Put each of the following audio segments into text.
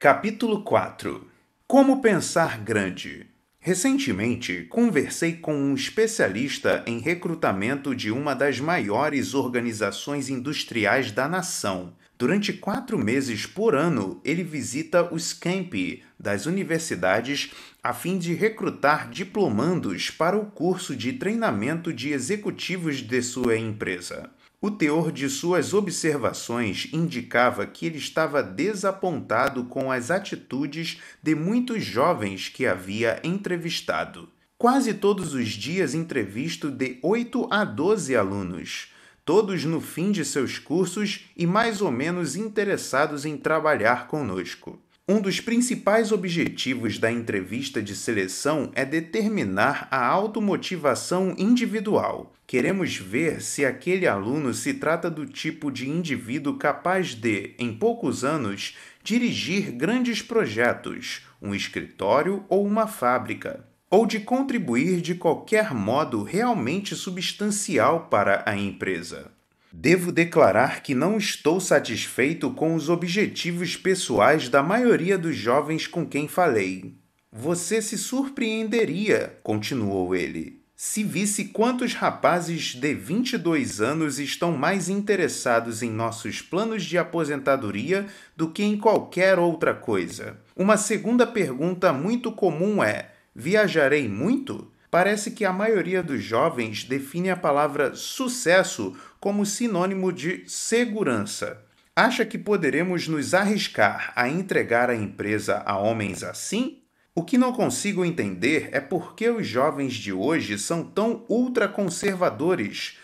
Capítulo 4 Como pensar grande? Recentemente, conversei com um especialista em recrutamento de uma das maiores organizações industriais da nação. Durante quatro meses por ano, ele visita os campi das universidades a fim de recrutar diplomandos para o curso de treinamento de executivos de sua empresa. O teor de suas observações indicava que ele estava desapontado com as atitudes de muitos jovens que havia entrevistado. Quase todos os dias entrevisto de 8 a 12 alunos, todos no fim de seus cursos e mais ou menos interessados em trabalhar conosco. Um dos principais objetivos da entrevista de seleção é determinar a automotivação individual. Queremos ver se aquele aluno se trata do tipo de indivíduo capaz de, em poucos anos, dirigir grandes projetos, um escritório ou uma fábrica, ou de contribuir de qualquer modo realmente substancial para a empresa. Devo declarar que não estou satisfeito com os objetivos pessoais da maioria dos jovens com quem falei. Você se surpreenderia, continuou ele, se visse quantos rapazes de 22 anos estão mais interessados em nossos planos de aposentadoria do que em qualquer outra coisa. Uma segunda pergunta muito comum é: viajarei muito? Parece que a maioria dos jovens define a palavra sucesso como sinônimo de segurança. Acha que poderemos nos arriscar a entregar a empresa a homens assim? O que não consigo entender é por que os jovens de hoje são tão ultraconservadores,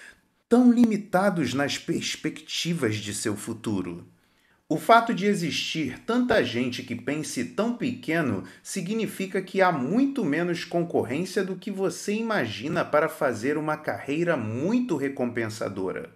tão limitados nas perspectivas de seu futuro. O fato de existir tanta gente que pense tão pequeno significa que há muito menos concorrência do que você imagina para fazer uma carreira muito recompensadora.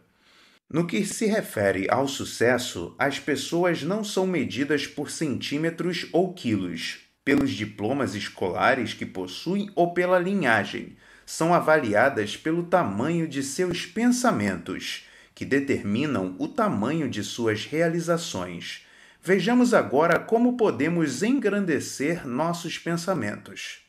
No que se refere ao sucesso, as pessoas não são medidas por centímetros ou quilos, pelos diplomas escolares que possuem ou pela linhagem. São avaliadas pelo tamanho de seus pensamentos que determinam o tamanho de suas realizações. Vejamos agora como podemos engrandecer nossos pensamentos.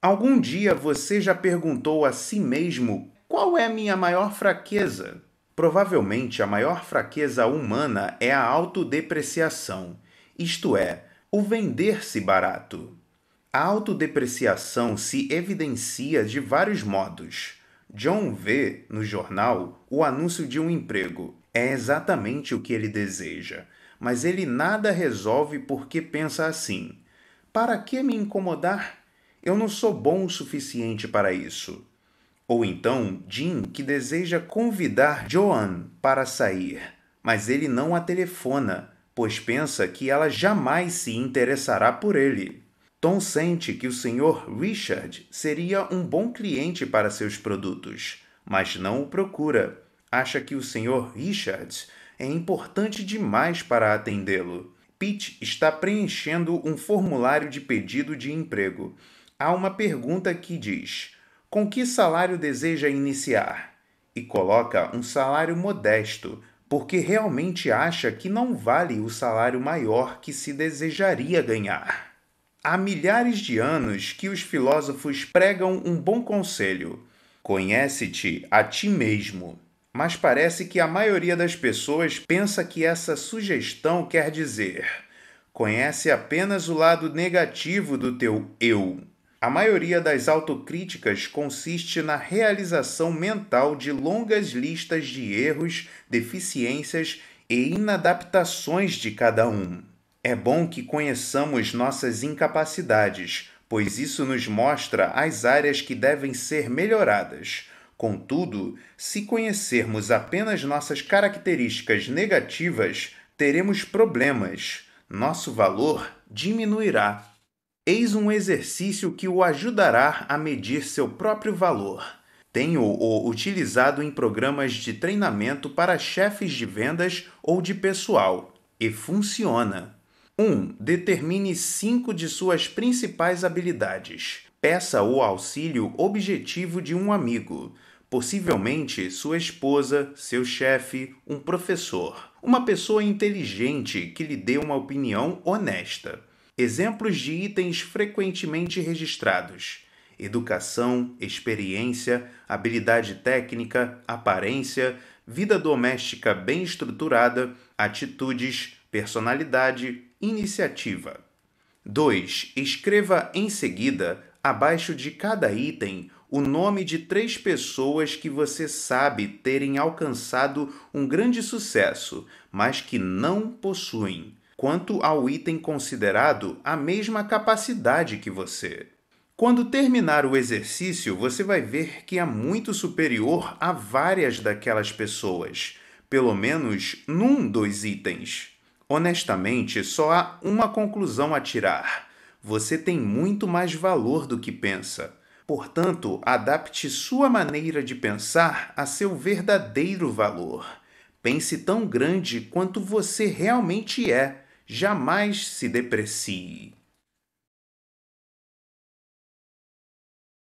Algum dia você já perguntou a si mesmo qual é minha maior fraqueza? Provavelmente a maior fraqueza humana é a autodepreciação, isto é, o vender-se barato. A autodepreciação se evidencia de vários modos. John vê no jornal o anúncio de um emprego. É exatamente o que ele deseja, mas ele nada resolve porque pensa assim: para que me incomodar? Eu não sou bom o suficiente para isso. Ou então Jim, que deseja convidar Joan para sair, mas ele não a telefona, pois pensa que ela jamais se interessará por ele. Tom sente que o Sr. Richard seria um bom cliente para seus produtos, mas não o procura. Acha que o Sr. Richard é importante demais para atendê-lo. Pete está preenchendo um formulário de pedido de emprego. Há uma pergunta que diz: Com que salário deseja iniciar? E coloca um salário modesto, porque realmente acha que não vale o salário maior que se desejaria ganhar. Há milhares de anos que os filósofos pregam um bom conselho: conhece-te a ti mesmo. Mas parece que a maioria das pessoas pensa que essa sugestão quer dizer: conhece apenas o lado negativo do teu eu. A maioria das autocríticas consiste na realização mental de longas listas de erros, deficiências e inadaptações de cada um. É bom que conheçamos nossas incapacidades, pois isso nos mostra as áreas que devem ser melhoradas. Contudo, se conhecermos apenas nossas características negativas, teremos problemas. Nosso valor diminuirá. Eis um exercício que o ajudará a medir seu próprio valor. Tenho-o utilizado em programas de treinamento para chefes de vendas ou de pessoal e funciona. 1. Determine cinco de suas principais habilidades. Peça o auxílio objetivo de um amigo, possivelmente sua esposa, seu chefe, um professor, uma pessoa inteligente que lhe dê uma opinião honesta. Exemplos de itens frequentemente registrados: educação, experiência, habilidade técnica, aparência, vida doméstica bem estruturada, atitudes, personalidade, iniciativa. 2. Escreva em seguida, abaixo de cada item, o nome de três pessoas que você sabe terem alcançado um grande sucesso, mas que não possuem, quanto ao item considerado a mesma capacidade que você. Quando terminar o exercício, você vai ver que é muito superior a várias daquelas pessoas, pelo menos num dos itens. Honestamente, só há uma conclusão a tirar. Você tem muito mais valor do que pensa. Portanto, adapte sua maneira de pensar a seu verdadeiro valor. Pense tão grande quanto você realmente é. Jamais se deprecie.